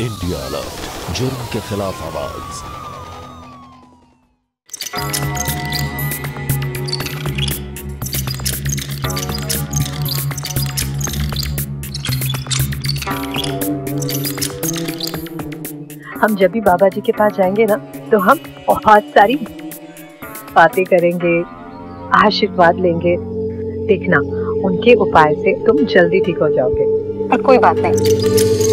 India alert जुर्म के खिलाफ आवाज़ हम जब भी बाबा जी के पास जाएँगे ना तो हम बहुत सारी बातें करेंगे आशीर्वाद लेंगे। देखना उनके उपाय से तुम जल्दी ठीक हो जाओगे। और कोई बात नहीं।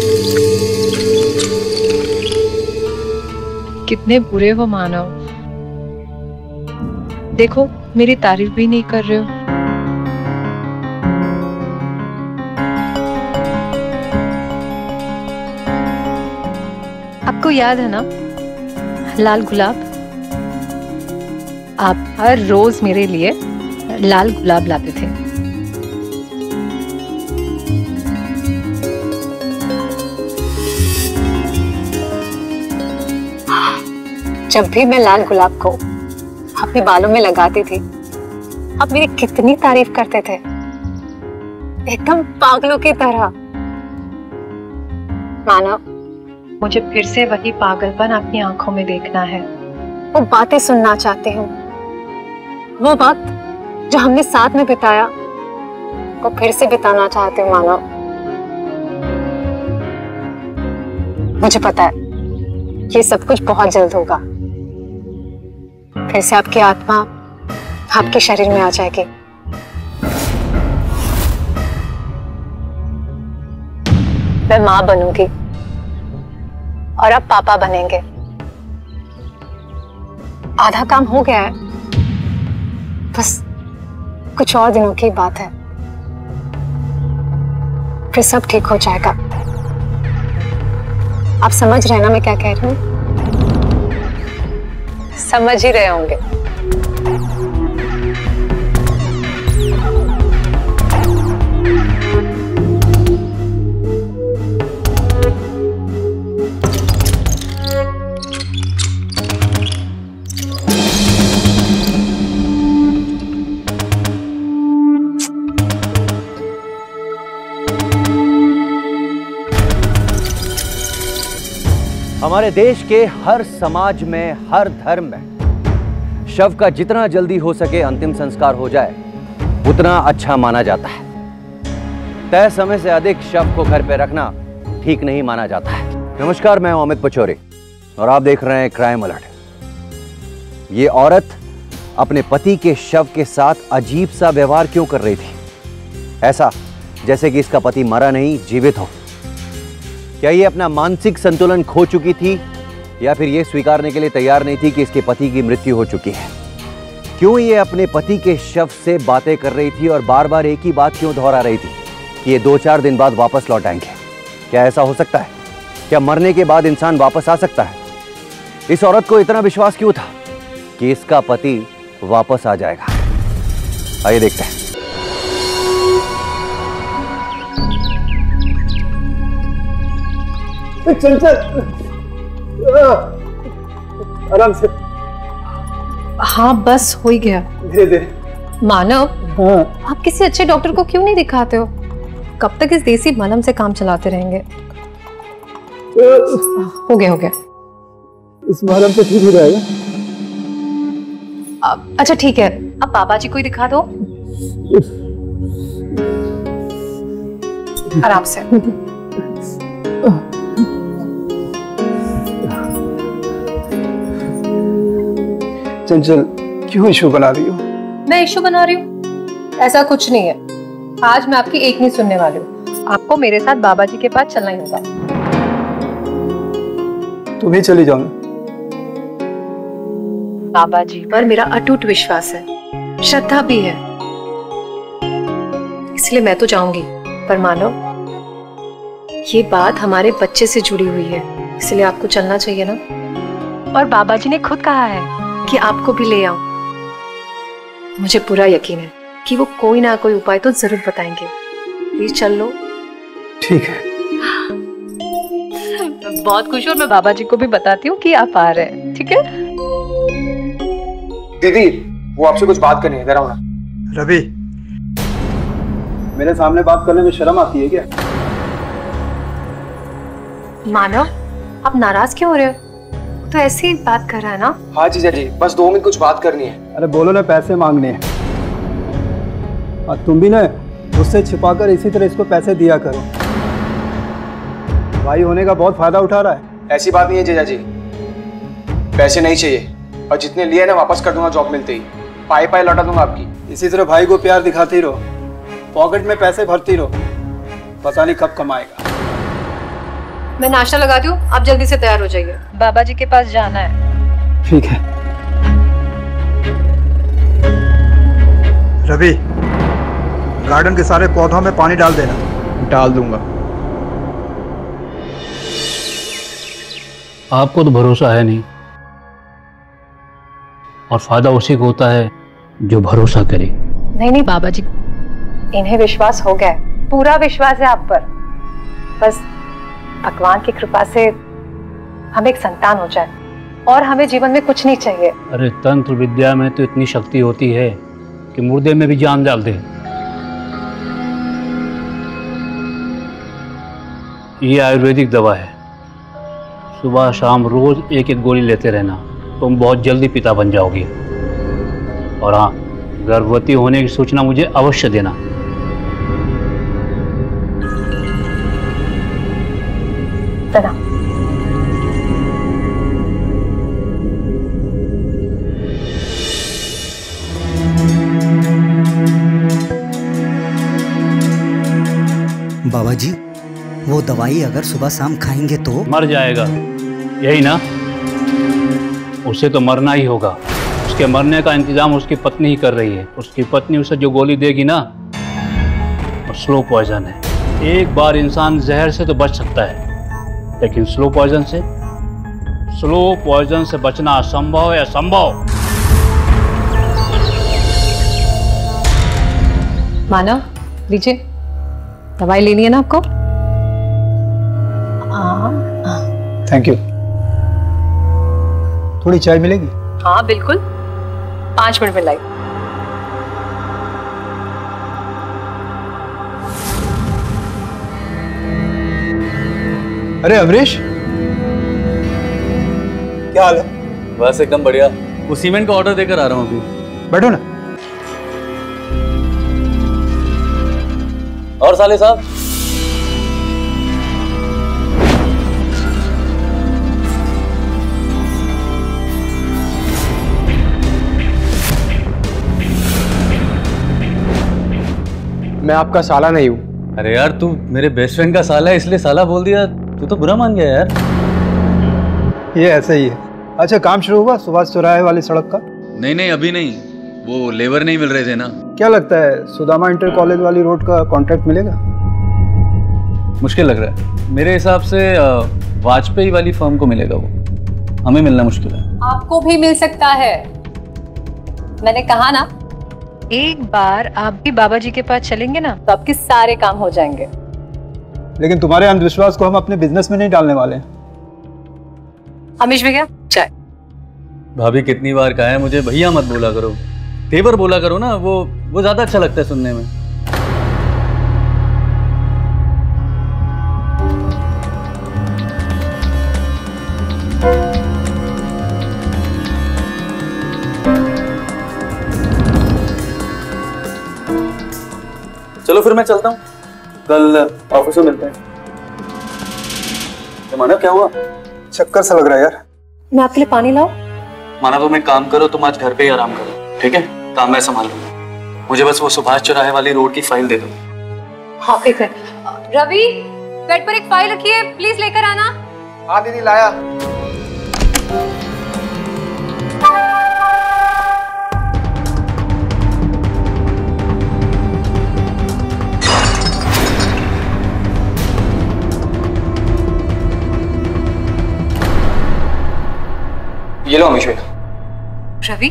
कितने बुरे हो मानव देखो, मेरी तारीफ़ भी नहीं कर रहे हो। आपको याद है ना, लाल गुलाब? आप हर रोज मेरे लिए लाल गुलाब लाते थे। जब भी मैं लाल गुलाब को अपने बालों में लगाती थी, आप मेरी कितनी तारीफ़ करते थे। एकदम पागलों की तरह। मानव मुझे फिर से वही पागलपन अपनी आँखों में देखना है। वो बातें सुनना चाहती हूँ। वो वक्त जो हमने साथ में बिताया, वो फिर से बिताना चाहती हूँ मानव मुझे पता है, ये सब कुछ बहुत जल्द होगा। फिर से आपकी आत्मा आपके शरीर में आ जाएगी। मैं माँ बनूँगी और अब पापा बनेंगे। आधा काम हो गया है। बस कुछ और दिनों की बात है। फिर सब ठीक हो जाएगा। आप समझ रहे हैं ना मैं क्या कह रही हूँ? समझ ही रहे होंगे। हमारे देश के हर समाज में, हर धर्म में शव का जितना जल्दी हो सके अंतिम संस्कार हो जाए, उतना अच्छा माना जाता है। तय समय से अधिक शव को घर पे रखना ठीक नहीं माना जाता है। नमस्कार, मैं अमित पचौरी और आप देख रहे हैं क्राइम अलर्ट। ये औरत अपने पति के शव के साथ अजीब सा व्यवहार क्यों कर रही थी? ऐसा जैसे कि इसका पति मरा नहीं, जीवित हो। क्या ये अपना मानसिक संतुलन खो चुकी थी? या फिर ये स्वीकारने के लिए तैयार नहीं थी कि इसके पति की मृत्यु हो चुकी है? क्यों ये अपने पति के शव से बातें कर रही थी और बार बार एक ही बात क्यों दोहरा रही थी कि ये दो चार दिन बाद वापस लौट आएँगे? क्या ऐसा हो सकता है? क्या मरने के बाद इंसान वापस आ सकता है? इस औरत को इतना विश्वास क्यों था कि इसका पति वापस आ जाएगा? आइए देखते हैं। चंचल आराम से। हाँ बस हो ही गया। धीरे धीरे। मानव हाँ। आप किसी अच्छे डॉक्टर को क्यों नहीं दिखाते हो? कब तक इस देसी मलहम से काम चलाते रहेंगे? हो गया हो गया। इस महरम से ठीक ही रहेगा अच्छा ठीक है। अब बाबा जी को ही दिखा दो। आराम से। चंचल क्यों इशू बना रही हो? मैं इशू बना रही हूँ। ऐसा कुछ नहीं है। आज मैं आपकी एक नहीं सुनने वाली हूँ। आपको मेरे साथ बाबा जी के पास चलना ही होगा। तुम ही चली जाओ बाबा जी पर मेरा अटूट विश्वास है। श्रद्धा भी है। इसलिए मैं तो जाऊँगी। पर मानो ये बात हमारे बच्चे से जुड़ी हुई है। इसलिए आपको चलना चाहिए ना। और बाबा जी ने खुद कहा है। कि आपको भी ले आऊँ। मुझे पूरा यकीन है कि वो कोई ना कोई उपाय तो ज़रूर बताएँगे। प्लीज़ चल लो। ठीक है। बहुत खुश हूँ और मैं बाबा जी को भी बताती हूँ कि आप आ रहे हैं ठीक है? दीदी वो आपसे कुछ बात करनी है इधर आओ ना। रवि। मेरे सामने बात करने में शर्म आती है क्या? मानव आप नाराज़ क्यों हो रहे हो? तो ऐसे ही बात कर रहा है ना? हाँ जीजा जी। बस दो मिनट कुछ बात करनी है। अरे बोलो ना पैसे मांगने हैं। और तुम भी ना उससे छिपाकर इसी तरह इसको पैसे दिया करो। भाई होने का बहुत फ़ायदा उठा रहा है। ऐसी बात नहीं है जीजा जी। पैसे नहीं चाहिए। और जितने लिए ना वापस कर दूँगा जॉब मिलते ही। पाई पाई लौटा दूँगा आपकी। इसी तरह भाई को प्यार दिखाती रहो। पॉकेट में पैसे भरती रहो। पता नहीं कब कमाएगा। मैं नाश्ता लगा दूँ आप जल्दी से तैयार हो जाइए। बाबा जी के पास जाना है। ठीक है। रवि गार्डन के सारे पौधों में पानी डाल देना। डाल दूँगा। आपको तो भरोसा है नहीं। और फ़ायदा उसी को होता है जो भरोसा करे। नहीं नहीं बाबा जी इन्हें विश्वास हो गया पूरा विश्वास है आप पर। बस भगवान की कृपा से हमें एक संतान हो जाए और हमें जीवन में कुछ नहीं चाहिए। अरे, तंत्र विद्या में तो इतनी शक्ति होती है कि मुर्दे में भी जान डाल दे। ये आयुर्वेदिक दवा है। सुबह शाम रोज एक एक गोली लेते रहना। तुम बहुत जल्दी पिता बन जाओगे। और हाँ गर्भवती होने की सूचना मुझे अवश्य देना। तना बाबा जी वो दवाई अगर सुबह शाम खाएँगे तो? मर जाएगा। यही ना? उसे तो मरना ही होगा। उसके मरने का इंतज़ाम उसकी पत्नी ही कर रही है। उसकी पत्नी उसे जो गोली देगी ना वो स्लो पॉइजन है। एक बार इंसान जहर से तो बच सकता है। लेकिन स्लो पॉइजन से? स्लो पॉइजन से बचना असंभव है असंभव। मानव लीजिए। दवाई लेनी है ना आपको? हाँ। थैंक यू थोड़ी चाय मिलेगी? हाँ बिल्कुल। पाँच मिनट में लाई। अरे अमरीश? क्या हाल है? बस एकदम बढ़िया। वो सीमेंट का ऑर्डर देकर आ रहा हूँ अभी। बैठो ना। और साले साहब? मैं आपका साला नहीं हूँ। अरे यार तू मेरे बेस्ट फ्रेंड का साला है इसलिए साला बोल दिया। तू तो बुरा मान गया यार। ये ऐसा ही है। अच्छा काम शुरू हुआ सुभाष चौराहे वाली सड़क का? नहीं नहीं अभी नहीं। वो लेबर नहीं मिल रहे थे ना। क्या लगता है सुदामा इंटर कॉलेज वाली रोड का कॉन्ट्रैक्ट मिलेगा? मुश्किल लग रहा है। मेरे हिसाब से वाजपेयी वाली फर्म को मिलेगा वो। हमें मिलना मुश्किल है। आपको भी मिल सकता है। मैंने कहा ना एक बार आप भी बाबा जी के पास चलेंगे ना? तो आपके सारे काम हो जाएँगे। लेकिन तुम्हारे अंधविश्वास को हम अपने बिज़नेस में नहीं डालने वाले अमीश भैया चाय। भाभी कितनी बार कहा है मुझे भैया मत बोला करो। तेवर बोला करो ना वो वो ज़्यादा अच्छा लगता है सुनने में। चलो फिर मैं चलता हूँ। कल ऑफ़िस में मिलते हैं। माना क्या हुआ? चक्कर सा लग रहा है यार। मैं आपके लिए पानी लाऊं? माना तुम एक काम करो तुम आज घर पे ही आराम करो ठीक है? काम मैं संभाल लूँगा। मुझे बस वो सुभाष चौराहे वाली रोड की फ़ाइल दे दो। हाँ ठीक है। रवि बेड पर एक फ़ाइल रखी है प्लीज़ लेकर आना। हाँ दीदी लाया। ये लो अमीश भैया रवि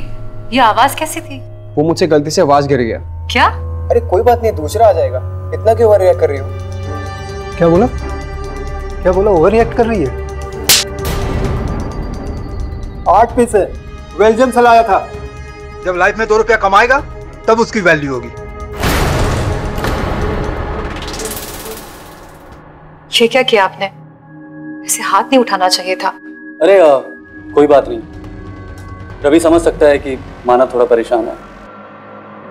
ये आवाज़ कैसी थी? वो मुझसे गलती से आवाज़ गिर गया। क्या? अरे कोई बात नहीं दूसरा आ जाएगा। इतना क्यों ओवर रिएक्ट कर रही हो? क्या बोला? क्या बोला? ओवर रिएक्ट कर रही है? आठ पीस है। बेल्जियम से लाया था। जब लाइफ में दो रुपया कमाएगा तब उसकी वैल्यू होगी। ये क्या किया आपने? इसे हाथ नहीं उठाना चाहिए था। अरे आ, कोई बात नहीं। रवि समझ सकता है कि मानव थोड़ा परेशान है।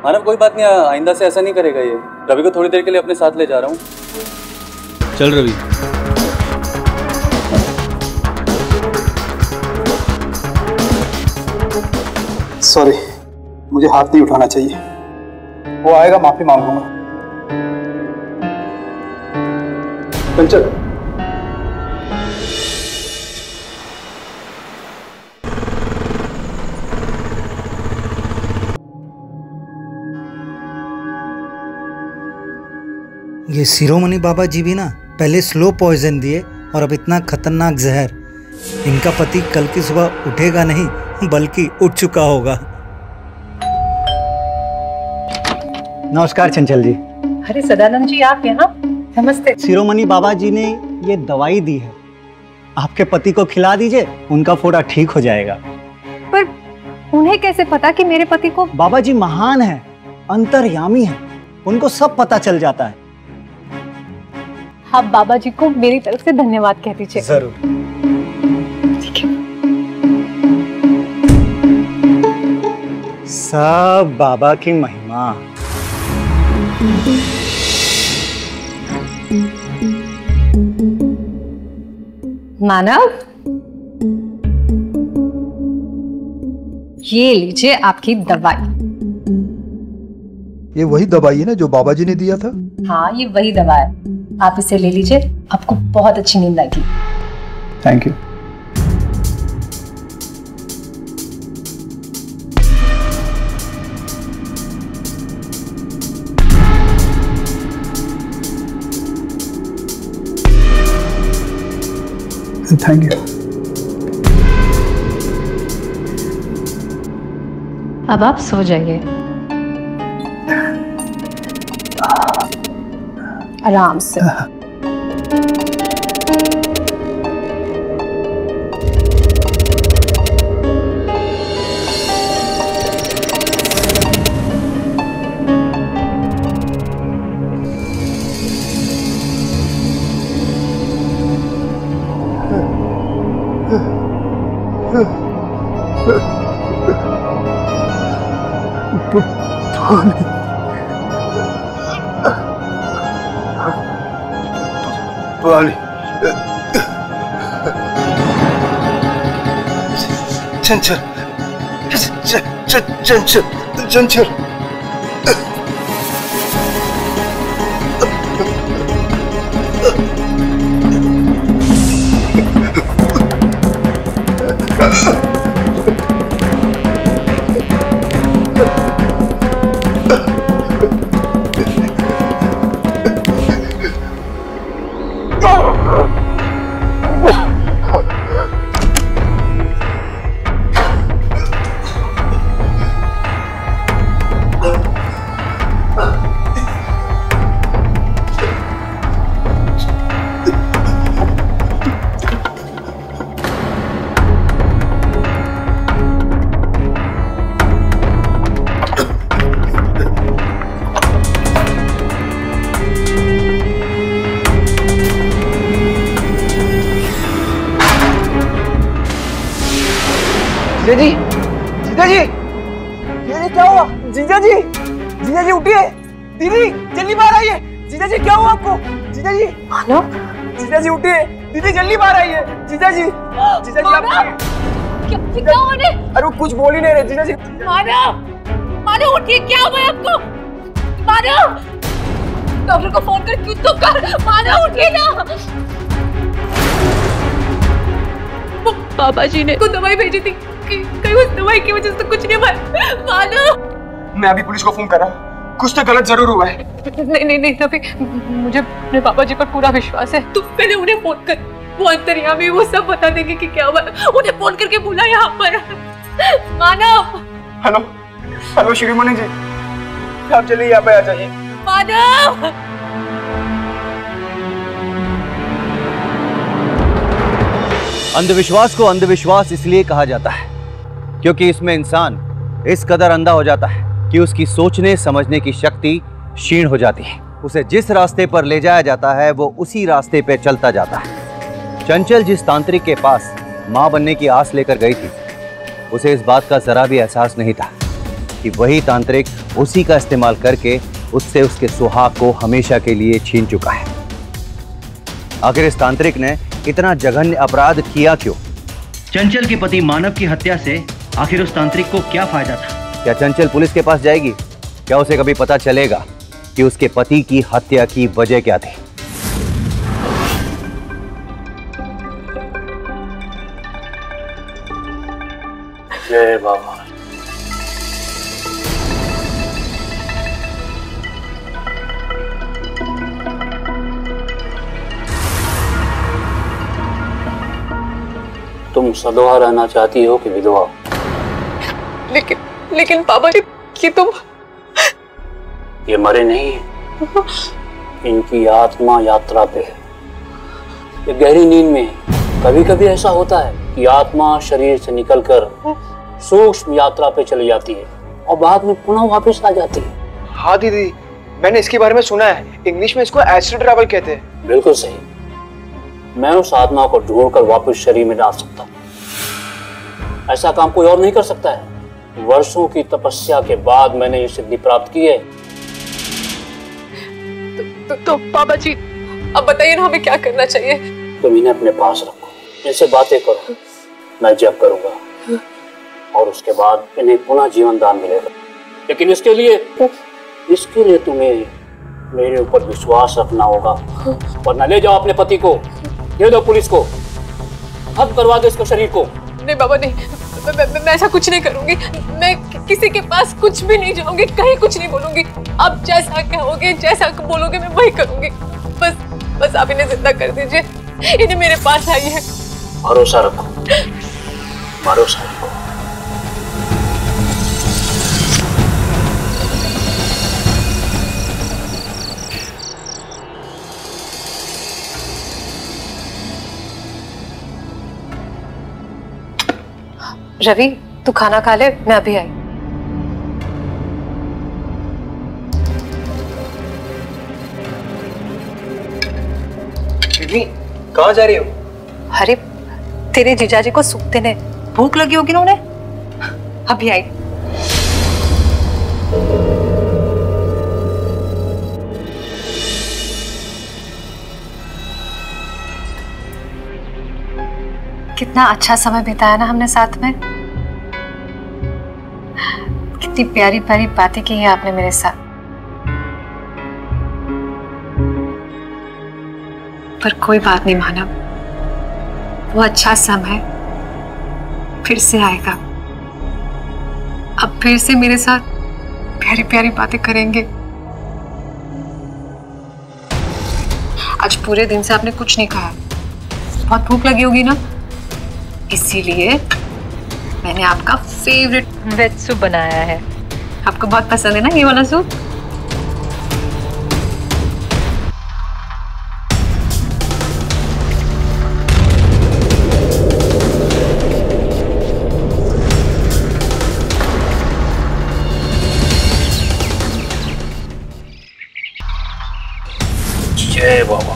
मानव कोई बात नहीं आइंदा से ऐसा नहीं करेगा ये। रवि को थोड़ी देर के लिए अपने साथ ले जा रहा हूँ। चल रवि। सॉरी मुझे हाथ नहीं उठाना चाहिए। वो आएगा माफ़ी मांगूँगा। चंचल ये शिरोमणि बाबा जी भी ना पहले स्लो पॉइजन दिए और अब इतना खतरनाक जहर। इनका पति कल की सुबह उठेगा नहीं बल्कि उठ चुका होगा। नमस्कार चंचल जी। अरे सदानंद जी आप यहाँ? नमस्ते। शिरोमणि बाबा जी ने ये दवाई दी है। आपके पति को खिला दीजिए उनका फोड़ा ठीक हो जाएगा। पर उन्हें कैसे पता कि मेरे पति को बाबा जी महान है अंतर्यामी है। उनको सब पता चल जाता है। आप बाबा जी को मेरी तरफ़ से धन्यवाद कह दीजिए ज़रूर। ठीक है। सब बाबा की महिमा। मानव ये लीजिए आपकी दवाई। ये वही दवाई है ना जो बाबा जी ने दिया था? हाँ ये वही दवा है आप इसे ले लीजिए। आपको बहुत अच्छी नींद आएगी। थैंक यू थैंक यू अब आप सो जाइए। आराम से। चंचल चंचल चंचल जीजा डॉक्टर को फ़ोन कर कुछ तो कर? मानव उठिए ना। बाबा जी ने को दवाई भेजी थी कहीं उस दवाई की वजह से कुछ नहीं हुआ। मानव मैं अभी पुलिस को फ़ोन कर रहा हूँ। कुछ तो गलत ज़रूर हुआ है। नहीं नहीं नहीं रवि मुझे अपने पापा जी पर पूरा विश्वास है। तू पहले उन्हें फ़ोन कर। वो अंतर्यामी वो सब बता देंगे कि क्या हुआ। उन्हें फ़ोन करके बुला यहाँ पर। Manav hello hello Shrimani ji. आप चलिए यहाँ पे आ जाइए। मानव अंधविश्वास को अंधविश्वास इसलिए कहा जाता है, क्योंकि इसमें इंसान इस कदर अंधा हो जाता है कि उसकी सोचने, समझने की शक्ति क्षीण हो जाती है। उसे जिस रास्ते पर ले जाया जाता है, वो उसी रास्ते पर चलता जाता है। चंचल जिस तांत्रिक के पास माँ बनने की आस लेकर गई थी, उसे इस बात का जरा भी एहसास नहीं था कि वही तांत्रिक उसी का इस्तेमाल करके उससे उसके सुहाग को हमेशा के लिए छीन चुका है। आखिर इस तांत्रिक ने इतना जघन्य अपराध किया क्यों? चंचल के पति मानव की हत्या से आखिर उस तांत्रिक को क्या फ़ायदा था? क्या चंचल पुलिस के पास जाएगी? क्या उसे कभी पता चलेगा कि उसके पति की हत्या की वजह क्या थी? जय बाबा। तुम सदोहा रहना चाहती हो कि विधवा? लेकिन लेकिन बाबा जी ये तुम ये मरे नहीं है। इनकी आत्मा यात्रा पे है। ये गहरी नींद में है। कभी कभी ऐसा होता है कि आत्मा शरीर से निकलकर सूक्ष्म यात्रा पे चली जाती है और बाद में पुनः वापस आ जाती है। हाँ दीदी मैंने इसके बारे में सुना है। इंग्लिश में इसको एस्ट्रो ट्रैवल कहते हैं। बिल्कुल सही। मैं उस आत्मा को ढूंढकर वापस शरीर में डाल सकता हूँ। ऐसा काम कोई और नहीं कर सकता है। वर्षों की तपस्या के बाद मैंने ये सिद्धि प्राप्त की है। तो, तो तो बाबा जी अब बताइए ना हमें क्या करना चाहिए? तुम इन्हें अपने पास रखो। इनसे बातें करो। मैं जब करूँगा। और उसके बाद इन्हें पुनः जीवन दान मिलेगा। लेकिन इसके लिए इसके लिए तुम्हें मेरे ऊपर विश्वास रखना होगा। वरना ले जाओ अपने पति को। दे दो पुलिस को। अब करवा दो इसको शरीर को। नहीं बाबा नहीं। मैं, मैं, मैं, ऐसा कुछ नहीं करूँगी। मैं किसी के पास कुछ भी नहीं जाऊँगी कहीं कुछ नहीं बोलूँगी। आप जैसा कहोगे जैसा बोलोगे मैं वही करूँगी। बस बस आप इन्हें ज़िंदा कर दीजिए। इन्हें मेरे पास आई है भरोसा रखो। भरोसा रखो। रवि तू खाना खा ले मैं अभी आई। कहाँ जा रही हो? अरे तेरे जीजाजी को सूख देने भूख लगी होगी ना उन्हें? अभी आई। कितना अच्छा समय बिताया ना हमने साथ में। कितनी प्यारी प्यारी बातें की है आपने मेरे साथ। पर कोई बात नहीं, मानव। वो अच्छा समय फिर से आएगा। अब फिर से मेरे साथ प्यारी प्यारी बातें करेंगे। आज पूरे दिन से आपने कुछ नहीं खाया बहुत भूख लगी होगी ना? इसीलिए मैंने आपका फेवरेट वेज सूप बनाया है। आपको बहुत पसंद है ना ये वाला सूप जय बाबा।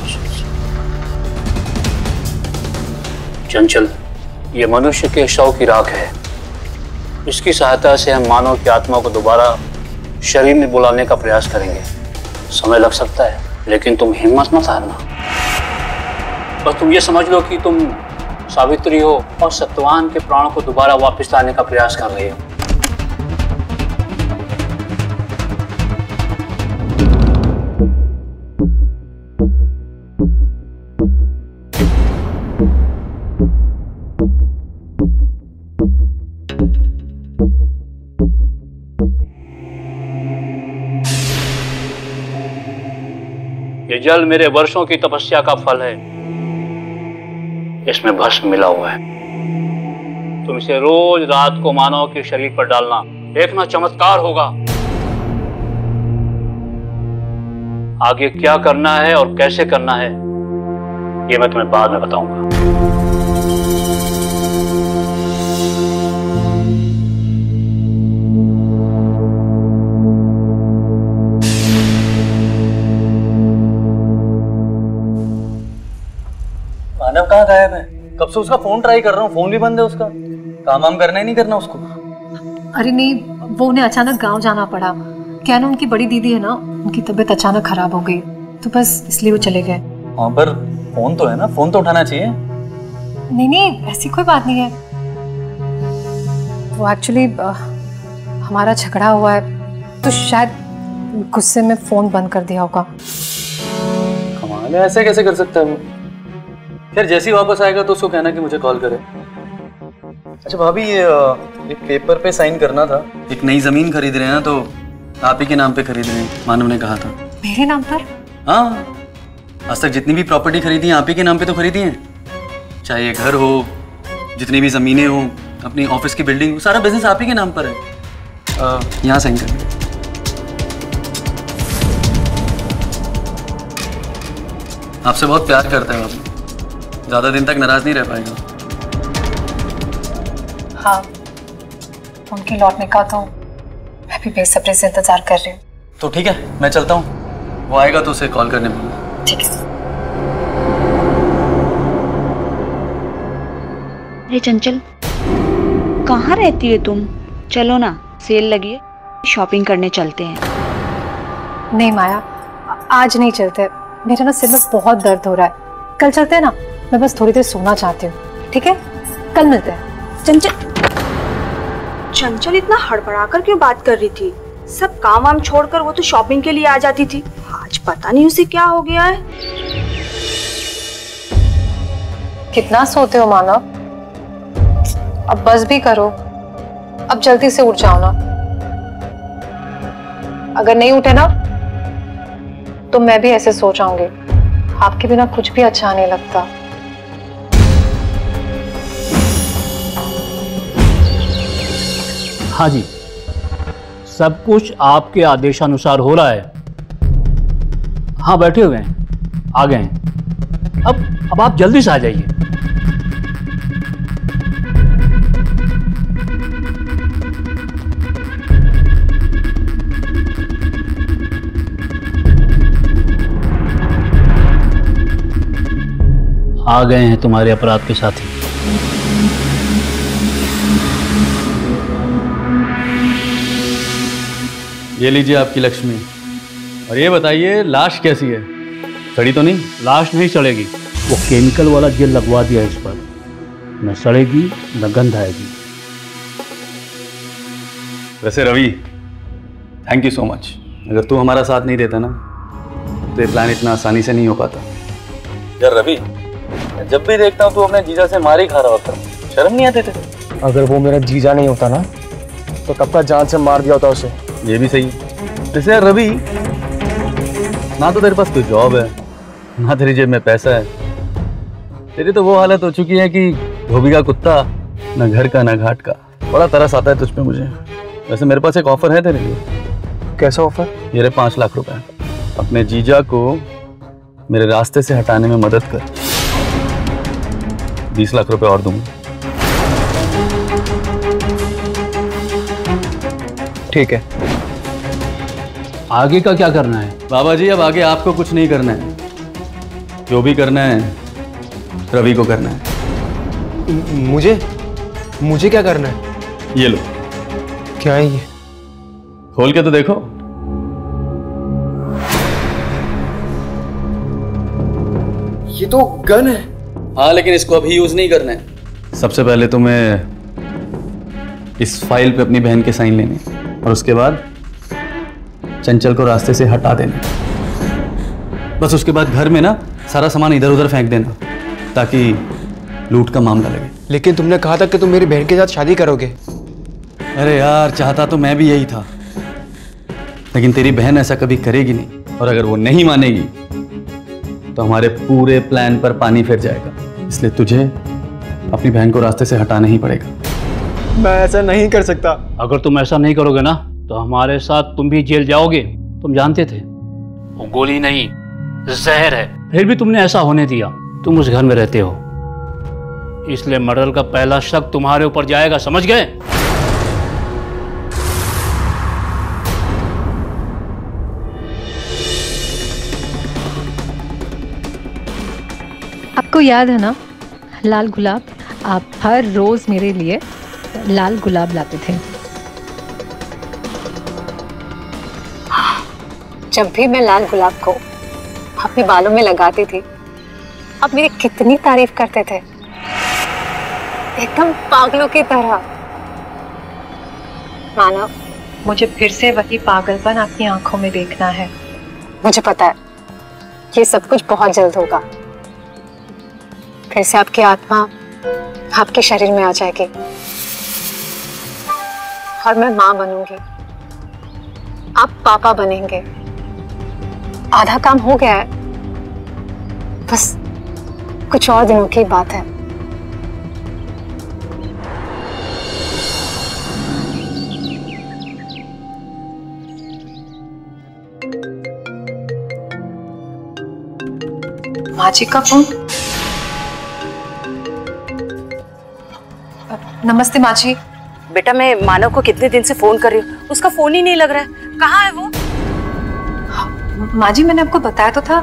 चंचल ये मनुष्य के शव की राख है। इसकी सहायता से हम मानव की आत्मा को दोबारा शरीर में बुलाने का प्रयास करेंगे। समय लग सकता है, लेकिन तुम हिम्मत मत हारना। बस तुम ये समझ लो कि तुम सावित्री हो और सत्यवान के प्राण को दोबारा वापस लाने का प्रयास कर रही हो। जल मेरे वर्षों की तपस्या का फल है। इसमें भस्म मिला हुआ है। तुम इसे रोज रात को मानव के शरीर पर डालना देखना चमत्कार होगा। आगे क्या करना है और कैसे करना है, ये मैं तुम्हें बाद में बताऊँगा। कहाँ गायब से उसका फ़ोन ट्राई कर रहा हूँ? फ़ोन भी बंद है उसका। काम वाम करना ही नहीं करना उसको। अरे नहीं वो उन्हें अचानक गाँव जाना पड़ा। क्या ना उनकी बड़ी दीदी है ना उनकी तबीयत अचानक खराब हो गई। तो बस इसलिए वो चले गए। हाँ पर फ़ोन तो है ना? फ़ोन तो उठाना चाहिए। नहीं नहीं ऐसी कोई बात नहीं है। वो एक्चुअली हमारा झगड़ा हुआ है। तो शायद गुस्से में फ़ोन बंद कर दिया होगा। कमाल है ऐसे कैसे कर सकता है वो? फिर जैसे ही वापस आएगा तो उसको कहना कि मुझे कॉल करे। अच्छा भाभी ये एक पेपर पे साइन करना था। एक नई ज़मीन खरीद रहे हैं ना तो आप ही के नाम पे खरीद रहे हैं मानव ने कहा था। मेरे नाम पर? हाँ। आज तक जितनी भी प्रॉपर्टी खरीदी है आप ही के नाम पे तो खरीदी है। चाहे ये घर हो जितनी भी जमीनें हो अपनी ऑफ़िस की बिल्डिंग हो सारा बिज़नेस आप ही के नाम पर है। यहाँ साइन कर। आपसे बहुत प्यार करता है। बाबू ज़्यादा दिन तक नाराज़ नहीं रह पाएगा। हाँ उनके लौटने का तो मैं भी बेसब्री से इंतज़ार कर रही हूँ। तो ठीक है मैं चलता हूँ। वो आएगा तो उसे कॉल करने बोलूँ ठीक है। अरे चंचल कहाँ रहती है तुम? चलो ना सेल लगी है शॉपिंग करने चलते हैं। नहीं माया आज नहीं चलते। मेरे ना सिर में बहुत दर्द हो रहा है। कल चलते हैं ना? मैं बस थोड़ी देर सोना चाहती हूँ। ठीक है? कल मिलते हैं। चंचल। चंचल इतना हड़बड़ाकर क्यों बात कर रही थी? सब काम वाम छोड़कर वो तो शॉपिंग के लिए आ जाती थी। आज पता नहीं उसे क्या हो गया है। कितना सोते हो मानव अब बस भी करो। अब जल्दी से उठ जाओ ना। अगर नहीं उठे ना तो मैं भी ऐसे सो जाऊँगी। आपके बिना कुछ भी अच्छा नहीं लगता। हाँ जी। सब कुछ आपके आदेशानुसार हो रहा है। हाँ बैठे हुए हैं। आ गए हैं। अब अब आप जल्दी से आ जाइए। आ गए हैं तुम्हारे अपराध के साथी। ये लीजिए आपकी लक्ष्मी। और ये बताइए लाश कैसी है? सड़ी तो नहीं? लाश नहीं सड़ेगी वो केमिकल वाला जेल लगवा दिया इस पर। न सड़ेगी न गंध आएगी। वैसे Ravi thank you so much अगर तू हमारा साथ नहीं देता ना तो ये प्लान इतना आसानी से नहीं हो पाता। यार रवि जब भी देखता हूँ तू अपने जीजा से मार ही खा रहा होता। शर्म नहीं आते थे अगर वो मेरा जीजा नहीं होता ना तो कब का जान से मार दिया होता उसे? ये भी सही। जैसे यार रवि ना तो तेरे पास कोई जॉब है ना तेरी जेब में पैसा है। तेरी तो वो हालत हो चुकी है कि धोबी का कुत्ता ना घर का ना घाट का। बड़ा तरस आता है तुझ पे मुझे। वैसे मेरे पास एक ऑफ़र है तेरे लिए। कैसा ऑफ़र ये रहे पाँच लाख रुपए। अपने जीजा को मेरे रास्ते से हटाने में मदद कर। बीस लाख रुपए और दूँगा। ठीक है। आगे का क्या करना है? बाबा जी अब आगे आपको कुछ नहीं करना है। जो भी करना है रवि को करना है। मुझे? मुझे क्या करना है? ये लो। क्या है ये? खोल के तो देखो। ये तो गन है। हाँ लेकिन इसको अभी यूज़ नहीं करना है। सबसे पहले तुम्हें इस फ़ाइल पे अपनी बहन के साइन लेने। और उसके बाद चंचल को रास्ते से हटा देना। बस उसके बाद घर में ना सारा सामान इधर उधर फेंक देना ताकि लूट का मामला लगे। लेकिन तुमने कहा था कि तुम मेरी बहन के साथ शादी करोगे। अरे यार चाहता तो मैं भी यही था। लेकिन तेरी बहन ऐसा कभी करेगी नहीं और अगर वो नहीं मानेगी तो हमारे पूरे प्लान पर पानी फिर जाएगा। इसलिए तुझे अपनी बहन को रास्ते से हटाना ही पड़ेगा। मैं ऐसा नहीं कर सकता। अगर तुम ऐसा नहीं करोगे ना तो हमारे साथ तुम भी जेल जाओगे। तुम जानते थे। वो गोली नहीं जहर है। फिर भी तुमने ऐसा होने दिया। तुम उस घर में रहते हो। इसलिए मर्डर का पहला शक तुम्हारे ऊपर जाएगा समझ गए? आपको याद है ना? लाल गुलाब आप हर रोज मेरे लिए लाल गुलाब लाते थे। जब भी मैं लाल गुलाब को अपने बालों में लगाती थी, आप मेरी कितनी तारीफ़ करते थे। एकदम पागलों की तरह। मानव मुझे फिर से वही पागलपन आपकी आँखों में देखना है। मुझे पता है, ये सब कुछ बहुत जल्द होगा। फिर से आपकी आत्मा आपके शरीर में आ जाएगी। और मैं माँ बनूँगी। आप पापा बनेंगे। आधा काम हो गया है। बस कुछ और दिनों की बात है। माँ जी का फ़ोन। नमस्ते माँ जी बेटा, मैं मानव को कितने दिन से फ़ोन कर रही हूँ। उसका फ़ोन ही नहीं लग रहा है। कहाँ है वो? माँ जी मैंने आपको बताया तो था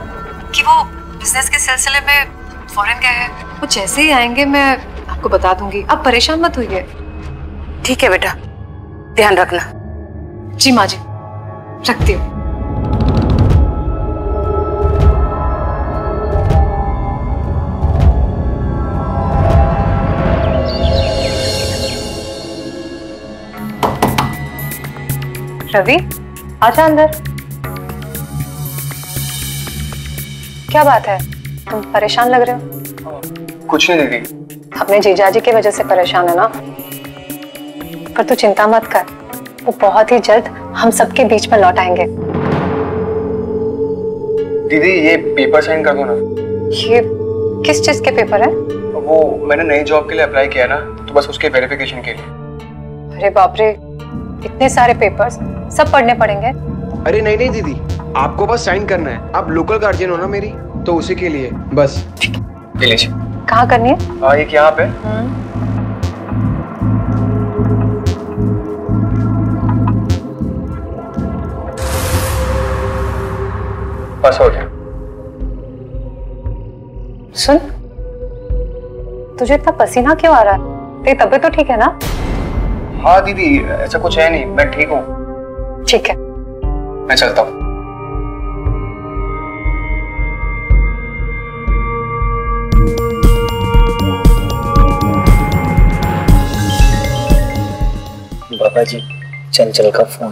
कि वो बिज़नेस के सिलसिले में फॉरेन गए हैं। वो जैसे ही आएँगे मैं आपको बता दूँगी। आप परेशान मत होइए। ठीक है बेटा ध्यान रखना। जी माँ जी रखती हूँ। रवि आजा अंदर। क्या बात है? तुम परेशान लग रहे हो? कुछ नहीं दीदी। अपने जीजाजी की वजह से परेशान है ना? पर तू चिंता मत कर। वो बहुत ही जल्द हम सबके बीच में लौट आएँगे। दीदी ये पेपर साइन कर दो ना। ये किस चीज़ के पेपर है? वो मैंने नई जॉब के लिए अप्लाई किया ना तो बस उसके वेरिफिकेशन के लिए। अरे बाप रे इतने सारे पेपर्स सब पढ़ने पड़ेंगे। अरे नहीं नहीं दीदी। आपको बस साइन करना है। आप लोकल गार्जियन हो ना मेरी तो उसी के लिए बस। कहाँ करनी है? हाँ एक यहाँ पे। बस हो गया। सुन तुझे इतना पसीना क्यों आ रहा है? तेरी तबीयत तो ठीक है ना? हाँ दीदी ऐसा कुछ है नहीं मैं ठीक हूँ। ठीक है। मैं चलता हूँ। बाबा जी चंचल का फ़ोन।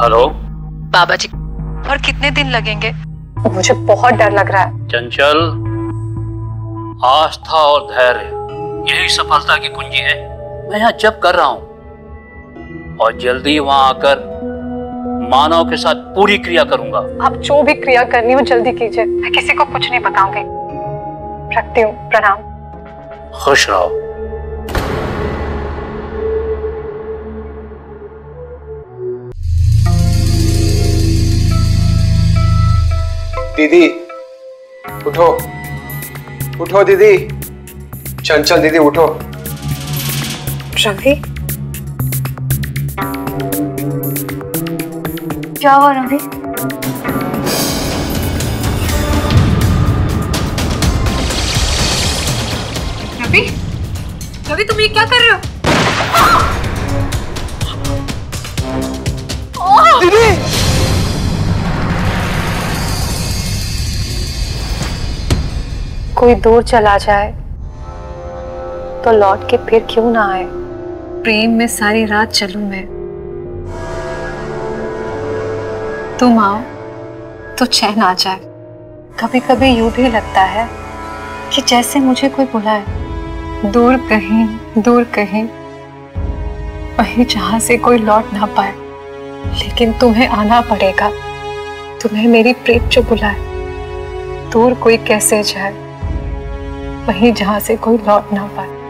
हेलो? बाबा जी और कितने दिन लगेंगे? मुझे बहुत डर लग रहा है। चंचल आस्था और धैर्य यही सफलता की कुंजी है। मैं यहाँ जब कर रहा हूँ और जल्दी वहाँ आकर मानव के साथ पूरी क्रिया करूँगा। आप जो भी क्रिया करनी हो जल्दी कीजिए। मैं किसी को कुछ नहीं बताऊँगी। रखती हूँ। प्रणाम। खुश रहो। दीदी उठो। उठो दीदी। चंचल दीदी उठो। रवि? क्या हुआ रवि रवि? रवि तुम ये क्या कर रहे हो? दीदी! कोई दूर चला जाए तो लौट के फिर क्यों ना आए? प्रेम में सारी रात चलूँ मैं। तुम आओ तो चैन आ जाए। कभी कभी यूँ भी लगता है कि जैसे मुझे कोई बुलाए। दूर कहीं दूर कहीं, वहीं जहाँ से कोई लौट ना पाए। लेकिन तुम्हें आना पड़ेगा। तुम्हें मेरी प्रीत जो बुलाए, दूर कोई कैसे जाए, वहीं जहाँ से कोई लौट ना पाए।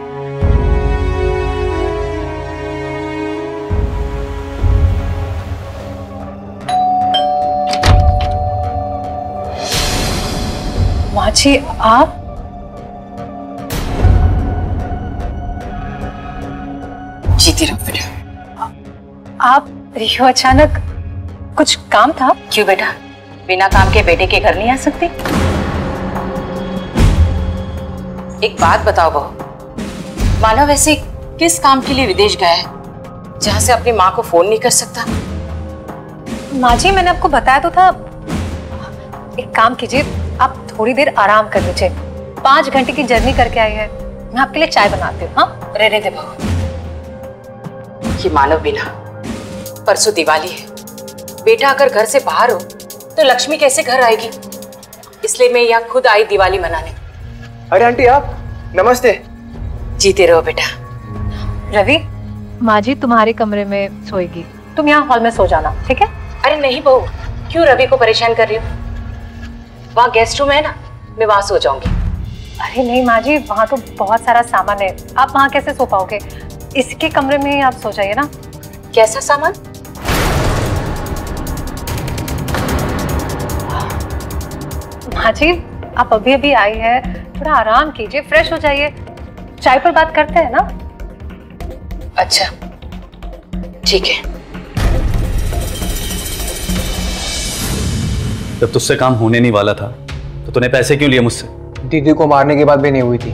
माची आप। जीती रहो बेटा। आप यो अचानक। कुछ काम था? क्यों बेटा? बिना काम के बेटे के घर नहीं आ सकती? एक बात बताओ बहू। मानव वैसे किस काम के लिए विदेश गया है? जहाँ से अपनी माँ को फ़ोन नहीं कर सकता? माँ जी मैंने आपको बताया तो था। एक काम कीजिए थोड़ी देर आराम कर लीजिए। पाँच घंटे की जर्नी करके आई है। मैं आपके लिए चाय बनाती हूँ हाँ? रहने दे बहू ये मानव बिना परसों दिवाली है। बेटा अगर घर से बाहर हो तो लक्ष्मी कैसे घर आएगी? इसलिए मैं यहाँ खुद आई दिवाली मनाने। अरे आंटी आप? नमस्ते। जीते रहो बेटा। रवि माँ जी तुम्हारे कमरे में सोएगी। तुम यहाँ हॉल में सो जाना ठीक है? अरे नहीं बहू। क्यों रवि को परेशान कर रही हो? वहाँ गेस्ट रूम है ना मैं वहाँ सो जाऊँगी। अरे नहीं माँ जी वहाँ तो बहुत सारा सामान है। आप वहाँ कैसे सो पाओगे? इसके कमरे में ही आप सो जाइए ना। कैसा सामान? माँ जी आप अभी अभी आई है। थोड़ा आराम कीजिए फ्रेश हो जाइए। चाय पर बात करते हैं ना? अच्छा। ठीक है। जब तुझसे काम होने नहीं वाला था तो तूने पैसे क्यों लिए मुझसे? दीदी को मारने की बात भी नहीं हुई थी।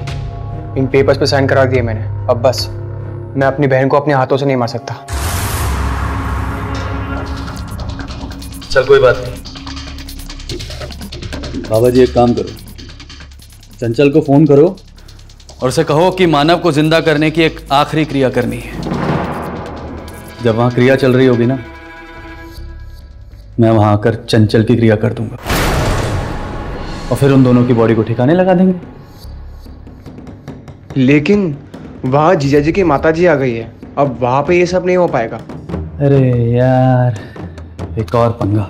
इन पेपर्स पे साइन करा दिए मैंने। अब बस मैं अपनी बहन को अपने हाथों से नहीं मार सकता। चल कोई बात नहीं। बाबा जी एक काम करो। चंचल को फ़ोन करो और उसे कहो कि मानव को ज़िंदा करने की एक आखिरी क्रिया करनी है। जब वहाँ क्रिया चल रही होगी ना मैं वहाँ आकर चंचल की क्रिया कर दूँगा। और फिर उन दोनों की बॉडी को ठिकाने लगा देंगे। लेकिन वहाँ जीजा जी की माता जी आ गई है। अब वहाँ पे ये सब नहीं हो पाएगा। अरे यार एक और पंगा।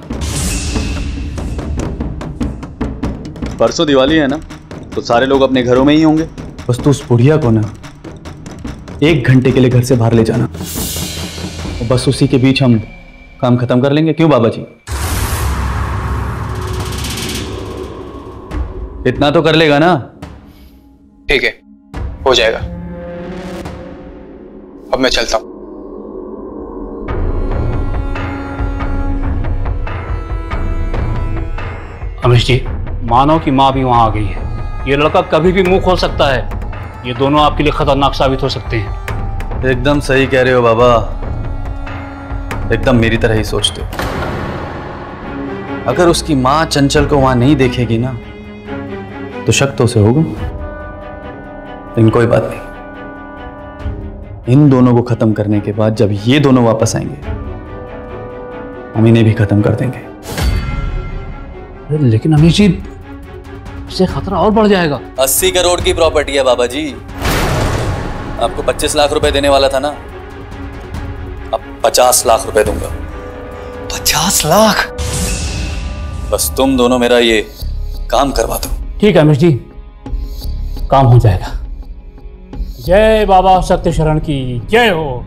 परसों दिवाली है ना? तो सारे लोग अपने घरों में ही होंगे। बस तो उस बुढ़िया को ना एक घंटे के लिए घर से बाहर ले जाना। और बस उसी के बीच हम काम खत्म कर लेंगे। क्यों बाबा जी? इतना तो कर लेगा ना? ठीक है हो जाएगा। अब मैं चलता हूँ। अमिश जी मानव की माँ भी वहाँ आ गई है। ये लड़का कभी भी मुँह खोल सकता है। ये दोनों आपके लिए खतरनाक साबित हो सकते हैं। एकदम सही कह रहे हो बाबा। एकदम मेरी तरह ही सोचते हो। अगर उसकी माँ चंचल को वहाँ नहीं देखेगी ना तो शक तो उसे होगा। लेकिन कोई बात नहीं। इन दोनों को खत्म करने के बाद जब ये दोनों वापस आएँगे हम इन्हें भी खत्म कर देंगे। लेकिन अमीश जी इससे खतरा और बढ़ जाएगा। अस्सी करोड़ की प्रॉपर्टी है बाबा जी। आपको पच्चीस लाख रुपए देने वाला था ना? अब पचास लाख रुपए दूँगा। पचास लाख? बस तुम दोनों मेरा ये काम करवा दो। ठीक है अमीश जी। काम हो जाएगा। जय बाबा सत्य शरण की जय हो।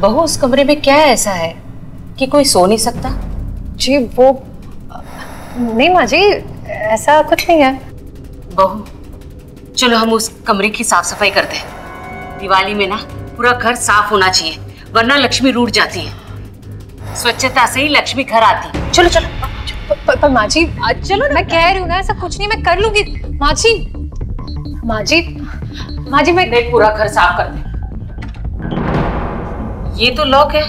बहू उस कमरे में क्या ऐसा है कि कोई सो नहीं सकता? जी वो नहीं माँ जी ऐसा कुछ नहीं है। बहू चलो हम उस कमरे की साफ़ सफ़ाई करते हैं। दिवाली में ना पूरा घर साफ़ होना चाहिए वरना लक्ष्मी रूठ जाती है। स्वच्छता से ही लक्ष्मी घर आती है। चलो चलो। पर, पर माँ जी चलो मैं कह रही हूँ ना ऐसा कुछ नहीं मैं कर लूँगी। माँ जी माँ जी माँ जी मैं देख पूरा घर साफ़ कर दे। ये तो लॉक है।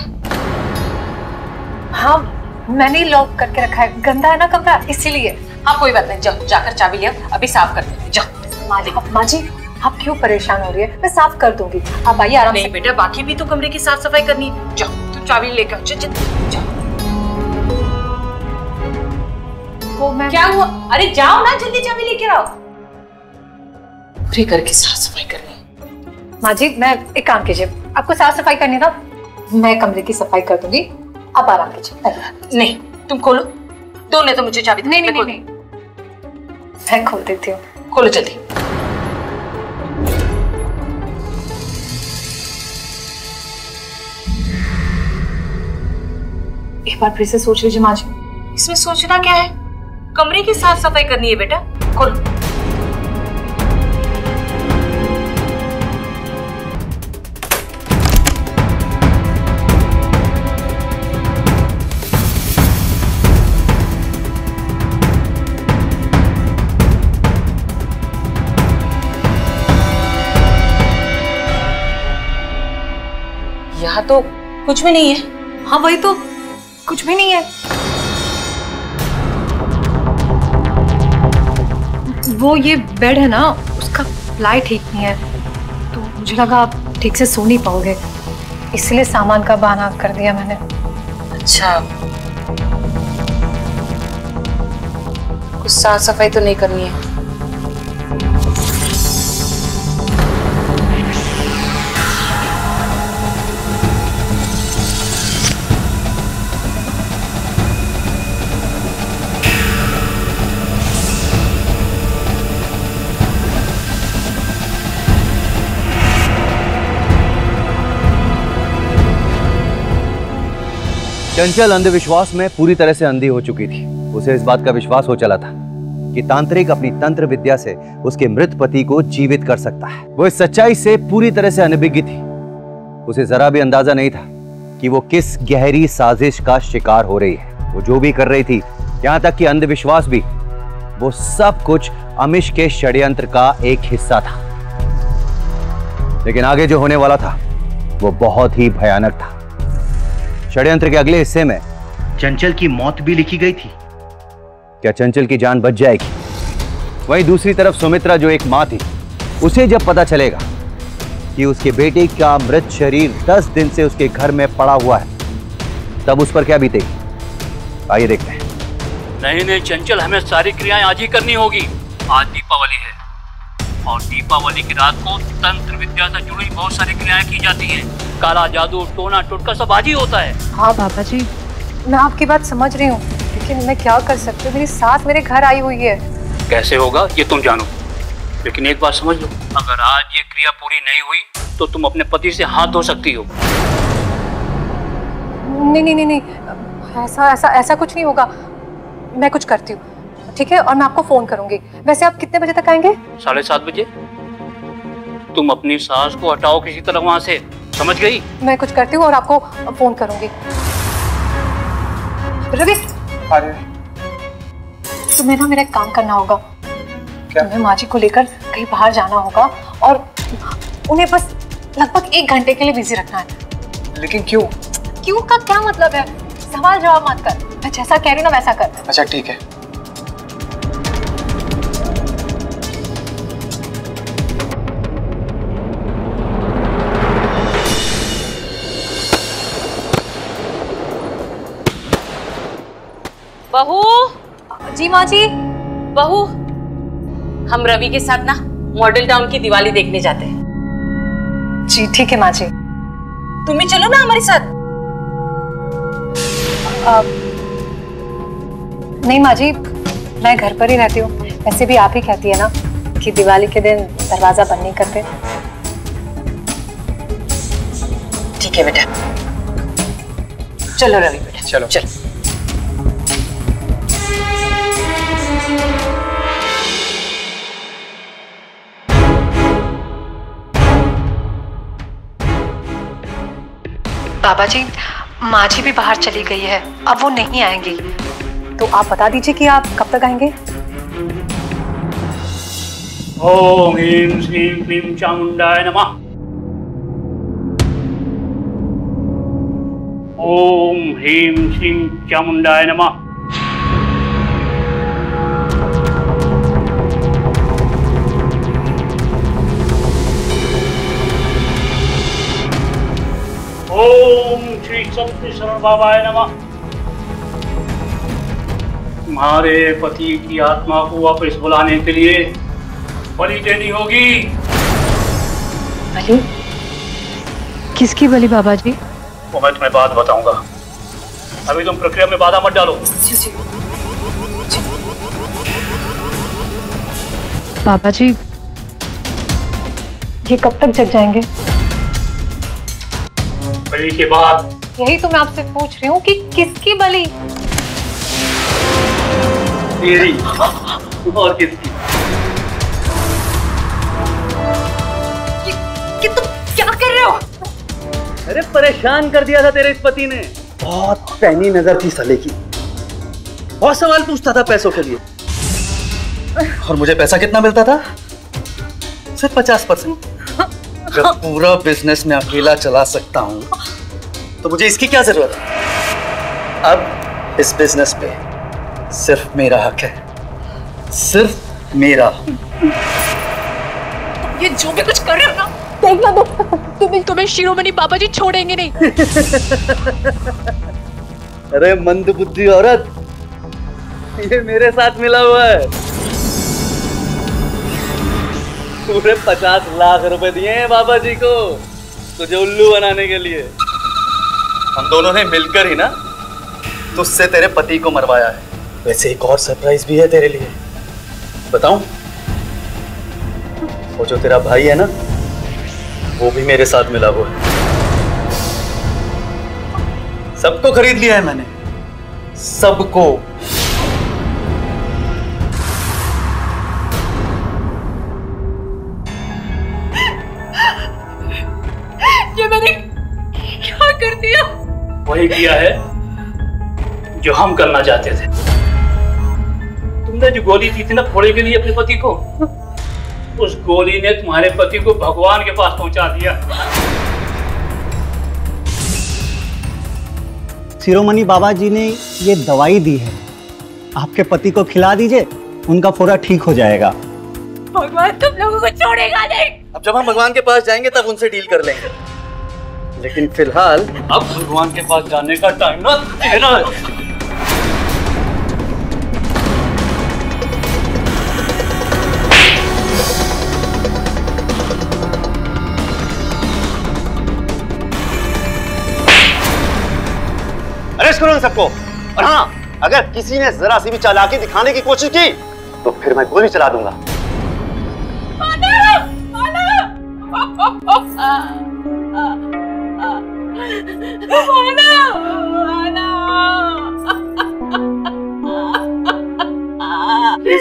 हाँ मैंने लॉक करके रखा है। गंदा है ना कमरा इसीलिए। हाँ कोई बात नहीं जाओ जाकर चाबी लिया अभी साफ़ कर दे जाओ। माँ जी माँ जी आप क्यों परेशान हो रही है? मैं साफ़ कर दूँगी। आप आइए आराम नहीं बेटा बाकी भी तो कमरे की साफ़ सफ़ाई करनी है। जाओ तुम चाबी लेकर वो मैं क्या हुआ? अरे जाओ ना जल्दी चाबी लेकर आओ। पूरे घर की साफ़ सफ़ाई करनी माँ जी मैं एक काम कीजिए। आपको साफ़ सफ़ाई करनी था मैं कमरे की सफ़ाई कर दूँगी। आप आराम कीजिए। नहीं तुम खोलो। दो ने तो मुझे चाबी नहीं नहीं। मैं खोल देती हूँ। खोल- जल्दी। एक बार फिर से सोच लीजिए माँ जी। इसमें सोचना क्या है? कमरे की साफ़ सफ़ाई करनी है बेटा। खोलो। यहाँ तो कुछ भी नहीं है। हाँ वही तो। कुछ भी नहीं है। वो ये बेड है ना उसका प्लाई ठीक नहीं है। तो मुझे लगा आप ठीक से सो नहीं पाओगे। इसलिए सामान का बहाना कर दिया मैंने। अच्छा। कुछ साफ़ सफ़ाई तो नहीं करनी है। चंचल अंधविश्वास में पूरी तरह से अंधी हो चुकी थी। उसे इस बात का विश्वास हो चला था कि तांत्रिक अपनी तंत्र विद्या से उसके मृत पति को जीवित कर सकता है। वो इस सच्चाई से पूरी तरह से अनभिज्ञ थी। उसे जरा भी अंदाज़ा नहीं था कि वो किस गहरी साजिश का शिकार हो रही है। वो जो भी कर रही थी, यहाँ तक कि अंधविश्वास भी, वो सब कुछ अमिश के षड्यंत्र का एक हिस्सा था। लेकिन आगे जो होने वाला था, वो बहुत ही भयानक था। षड्यंत्र के अगले हिस्से में। चंचल की मौत भी लिखी गई थी। क्या चंचल की जान बच जाएगी? वहीं दूसरी तरफ़ सुमित्रा जो एक माँ थी उसे जब पता चलेगा कि उसके बेटे का मृत शरीर दस दिन से उसके घर में पड़ा हुआ है तब उस पर क्या बीतेगी? आइए देखते हैं। नहीं नहीं चंचल हमें सारी क्रियाएँ आज ही करनी होगी। आज दीपावली है। और दीपावली की रात को तंत्र विद्या से जुड़ी बहुत सारी क्रियाएँ की जाती हैं। काला जादू टोना टोटका सब आज ही होता है। हाँ बाबा जी मैं आपकी बात समझ रही हूँ लेकिन मैं क्या कर सकती हूँ? मेरी सास मेरे घर आई हुई है। कैसे होगा ये तुम जानो। लेकिन एक बात समझ लो अगर आज ये क्रिया पूरी नहीं हुई तो तुम अपने पति से हाथ धो सकती हो। नहीं नहीं नहीं नहीं ऐसा ऐसा ऐसा कुछ नहीं होगा। मैं कुछ करती हूँ ठीक है? और मैं आपको फ़ोन करूँगी। वैसे आप कितने बजे तक आएँगे? साढ़े सात बजे। तुम अपनी सास को हटाओ किसी तरह वहाँ से। समझ गई? मैं कुछ करती हूँ और आपको फ़ोन करूँगी। रवि! तुम्हें ना मेरा काम करना होगा। क्या? तुम्हें माँ जी को लेकर कहीं बाहर जाना होगा और उन्हें बस लगभग एक घंटे के लिए बिज़ी रखना है। लेकिन क्यों? क्यों? का क्या मतलब है? सवाल जवाब मत कर। मैं जैसा कह रही हूँ ना वैसा कर। अच्छा ठीक है। जी माँ जी बहू हम रवि के साथ ना मॉडल टाउन की दिवाली देखने जाते हैं। जी ठीक है माँ जी तुम भी चलो ना हमारे साथ। आ, नहीं माँ जी मैं घर पर ही रहती हूँ। वैसे भी आप ही कहती है ना कि दिवाली के दिन दरवाज़ा बंद नहीं करते। ठीक है बेटा। चलो रवि बेटा। चलो। चलो। बाबा जी माँ जी भी बाहर चली गई है। अब वो नहीं आएँगी। तो आप बता दीजिए कि आप कब तक आएँगे? ओम ह्रीम श्रीम क्लीम चामुंडाय नमः। ओम ह्रीम श्रीम चामुंडाय नमः। ओम श्री सत्य शरण बाबाय नमः। तुम्हारे पति की आत्मा को वापस बुलाने के लिए बलि देनी होगी। बलि किसकी बलि बाबा जी वो मैं तुम्हें बात बताऊँगा। अभी तुम प्रक्रिया में बाधा मत डालो। जी जी। बाबा जी ये कब तक जग जाएँगे? बलि के बाद। यही तो मैं आपसे पूछ रही हूँ कि किसकी बलि? तेरी। और किसकी? कि तुम क्या कर रहे हो? अरे परेशान कर दिया था तेरे इस पति ने। बहुत पैनी नज़र थी साले की। बहुत सवाल पूछता था पैसों के लिए। और मुझे पैसा कितना मिलता था? सिर्फ़ पचास परसेंट। जब पूरा बिज़नेस मैं अकेला चला सकता हूँ तो मुझे इसकी क्या ज़रूरत है? अब इस बिज़नेस पे सिर्फ़ मेरा हक है। सिर्फ़ मेरा। ये जो भी कुछ कर रहे हो ना देखना दो तुम्हें तुम्हें शिरोमणि बाबा जी छोड़ेंगे नहीं। अरे मंद बुद्धि औरत ये मेरे साथ मिला हुआ है। पूरे पचास लाख रुपए दिए हैं बाबा जी को तुझे उल्लू बनाने के लिए। हम दोनों ने मिलकर ही ना तुझसे तेरे पति को मरवाया है। वैसे एक और सरप्राइज़ भी है तेरे लिए। बताऊँ? वो जो तेरा भाई है ना, वो भी मेरे साथ मिला हुआ है। सबको खरीद लिया है मैंने। सबको। वही किया है जो हम करना चाहते थे। तुमने जो गोली दी थी ना फोड़े के लिए अपने पति को उस गोली ने तुम्हारे पति को भगवान के पास पहुँचा दिया। शिरोमणि बाबा जी ने ये दवाई दी है। आपके पति को खिला दीजिए उनका फोड़ा ठीक हो जाएगा। भगवान तुम लोगों को छोड़ेगा नहीं। अब जब हम भगवान के पास जाएँगे तब उनसे डील कर लेंगे। लेकिन फ़िलहाल अब भगवान के पास जाने का टाइम ना तेरा है। अरेस्ट करो इन सबको। और हाँ अगर किसी ने जरा सी भी चालाकी दिखाने की कोशिश की तो फिर मैं गोली चला दूँगा। ये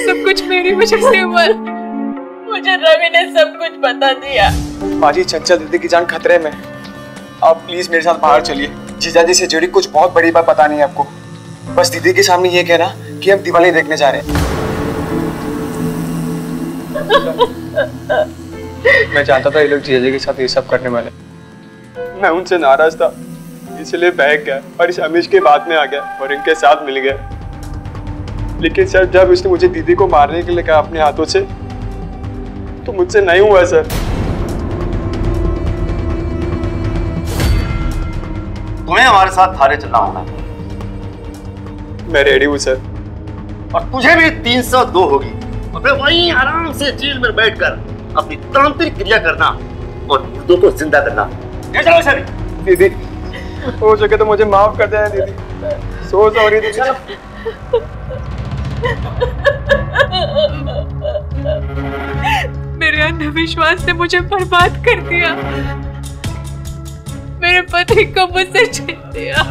सब कुछ मेरी वजह से हुआ। मुझे रवि ने सब कुछ बता दिया। बाजी चंचल दीदी की जान खतरे में। आप प्लीज़ मेरे साथ बाहर चलिए। जीजा जी से जुड़ी कुछ बहुत बड़ी बात पता नहीं है आपको। बस दीदी के सामने ये कहना कि हम दिवाली देखने जा रहे हैं। मैं जानता था ये लोग जीजा जी के साथ ये सब करने वाले। मैं उनसे नाराज़ था। इसलिए बहक गया और इस अमीश के बाद में आ गया और इनके साथ मिल गया। लेकिन सर जब उसने मुझे दीदी को मारने के लिए कहा अपने हाथों से तो मुझसे नहीं हुआ सर। तुम्हें हमारे साथ थारे चलना होगा मैं रेडी हूँ सर। और तुझे भी 302 होगी। और फिर वहीं आराम से जेल में बैठकर अपनी तांत्रिक क्रिया करना और मुर्दों को ज़िंदा करना। ये चलो सर दीदी हो सके तो मुझे माफ़ कर देना दीदी। सो सॉरी दीदी। मेरे अंधविश्वास ने मुझे बर्बाद कर दिया। मेरे पति को मुझसे छीन लिया।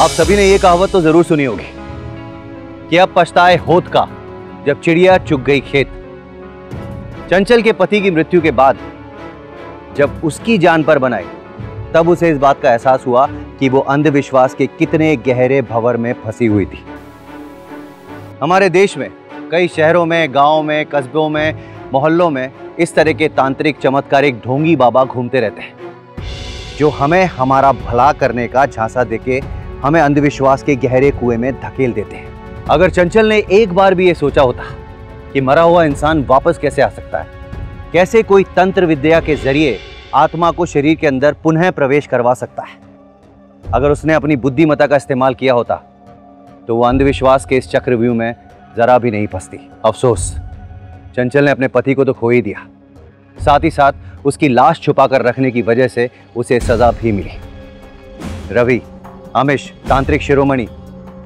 आप सभी ने ये कहावत तो ज़रूर सुनी होगी कि अब पछताए होत का जब चिड़िया चुग गई खेत। चंचल के पति की मृत्यु के बाद, जब उसकी जान पर बनाई तब उसे इस बात का एहसास हुआ कि वो अंधविश्वास के कितने गहरे भंवर में फंसी हुई थी। हमारे देश में, कई शहरों में, गाँवों में, कस्बों में, मोहल्लों में इस तरह के तांत्रिक चमत्कारिक ढोंगी बाबा घूमते रहते हैं, जो हमें हमारा भला करने का झांसा देके हमें अंधविश्वास के गहरे कुएँ में धकेल देते हैं। अगर चंचल ने एक बार भी ये सोचा होता कि मरा हुआ इंसान वापस कैसे आ सकता है? कैसे कोई तंत्र विद्या के ज़रिए आत्मा को शरीर के अंदर पुनः प्रवेश करवा सकता है? अगर उसने अपनी बुद्धिमता का इस्तेमाल किया होता तो वो अंधविश्वास के इस चक्रव्यूह में जरा भी नहीं फंसती। अफसोस। चंचल ने अपने पति को तो खो ही दिया। साथ ही साथ उसकी लाश छुपा कर रखने की वजह से उसे सजा भी मिली। रवि, अमिश, तांत्रिक शिरोमणि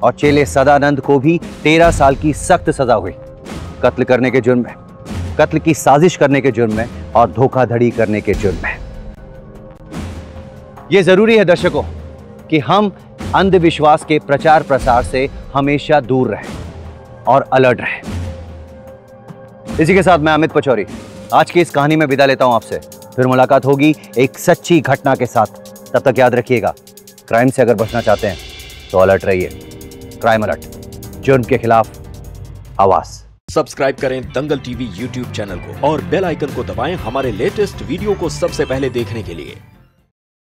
और चेले सदानंद को भी तेरह साल की सख्त सजा हुई। कत्ल करने के जुर्म में कत्ल की साजिश करने के जुर्म में और धोखाधड़ी करने के जुर्म में यह ज़रूरी है दर्शकों कि हम अंधविश्वास के प्रचार प्रसार से हमेशा दूर रहें और अलर्ट रहें। इसी के साथ मैं अमित पचौरी। आज की इस कहानी में विदा लेता हूँ आपसे। फिर मुलाकात होगी एक सच्ची घटना के साथ। तब तक याद रखिएगा, क्राइम से अगर बचना चाहते हैं तो अलर्ट रहिए। क्राइम अलर्ट, जुर्म के खिलाफ आवाज़। सब्सक्राइब करें दंगल टीवी यूट्यूब चैनल को और बेल आइकन को दबाएँ हमारे लेटेस्ट वीडियो को सबसे पहले देखने के लिए।